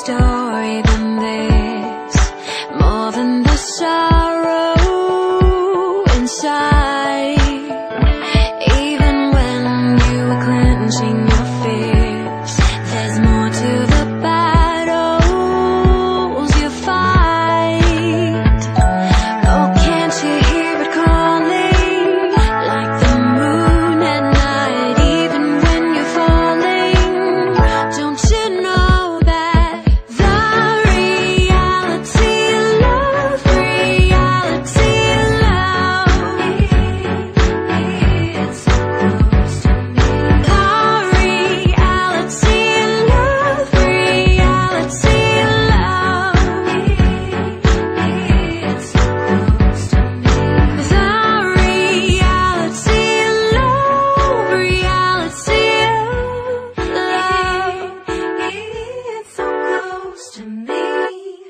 story than they.